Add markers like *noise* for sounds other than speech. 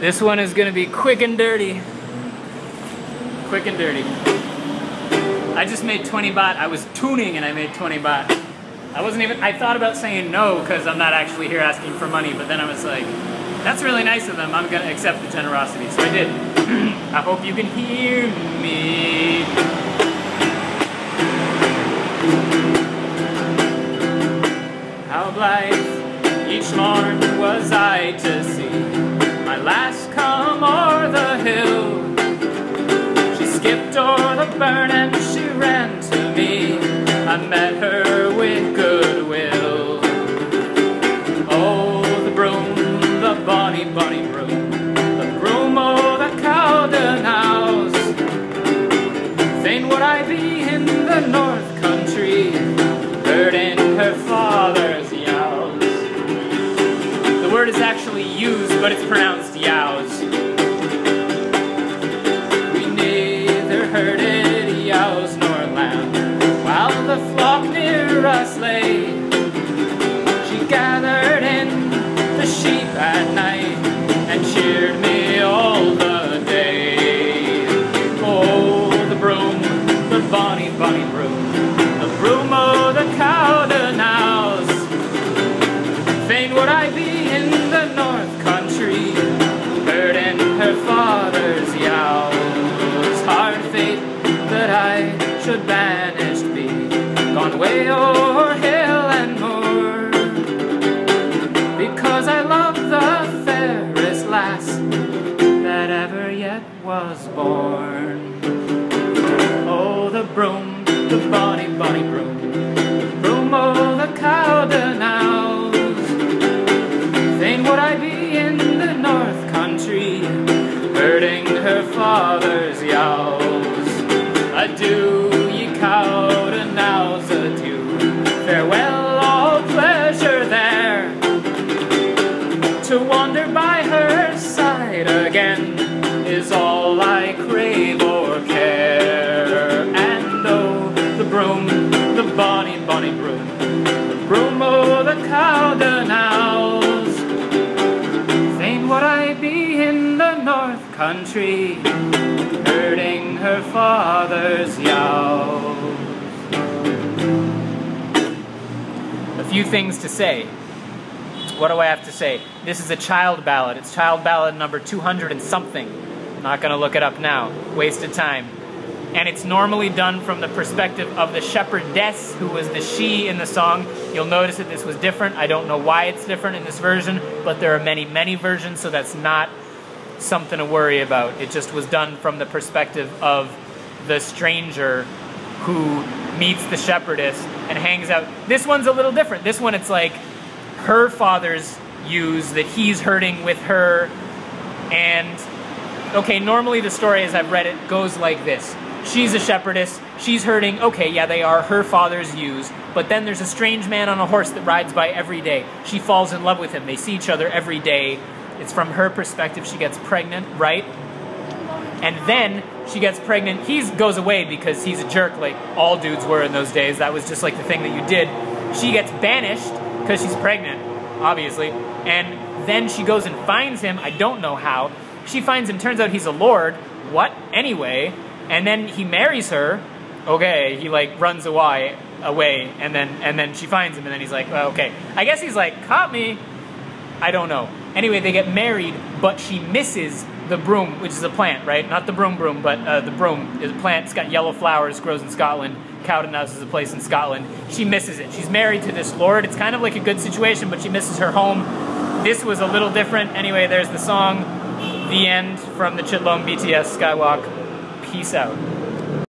This one is gonna be quick and dirty. Quick and dirty. I just made 20 baht. I was tuning and I made 20 baht. I wasn't even, I thought about saying no because I'm not actually here asking for money, but then I was like, that's really nice of them. I'm gonna accept the generosity. So I did. *clears throat* I hope you can hear me. How blithe each morn was I to and she ran to me. I met her with goodwill. Oh, the broom, the bonny, bonny broom, the broom o' the Cowdenknowes. Fain would I be in the north country, herding her father's yows. The word is actually used, but it's pronounced yows. Bonny, bonny broom, the broom o' the Cowdenknowes. Fain would I be in the north country, herding her father's yows. Hard fate that I should banished be, gone way o'er hill and moor. Because I love the fairest lass that ever yet was born. Father's country, herding her father's. A few things to say. What do I have to say? This is a child ballad. It's child ballad number 200 and something. I'm Not gonna look it up now. Wasted time. And it's normally done from the perspective of the shepherdess, who was the she in the song. You'll notice that this was different. I don't know why it's different in this version, but there are many, many versions, so that's not something to worry about. It just was done from the perspective of the stranger who meets the shepherdess and hangs out. This one's a little different. This one, it's like her father's ewes that he's herding with her. And, okay, normally the story as I've read it goes like this. She's a shepherdess, she's herding, okay, yeah, they are her father's ewes. But then there's a strange man on a horse that rides by every day. She falls in love with him. They see each other every day. It's from her perspective. She gets pregnant, right? And then she gets pregnant. He goes away because he's a jerk, like all dudes were in those days. That was just like the thing that you did. She gets banished because she's pregnant, obviously. And then she goes and finds him. I don't know how. She finds him. Turns out he's a lord. What? Anyway. And then he marries her. Okay. He like runs away, away, and then and then she finds him, and then he's like, well, okay. I guess he's like, caught me. I don't know. Anyway, they get married, but she misses the broom, which is a plant, right? Not the broom broom, but uh, the broom is a plant. It's got yellow flowers, grows in Scotland. Cowdenknowes is a place in Scotland. She misses it. She's married to this lord. It's kind of like a good situation, but she misses her home. This was a little different. Anyway, there's the song, The End from the Chitlong BTS Skywalk. Peace out.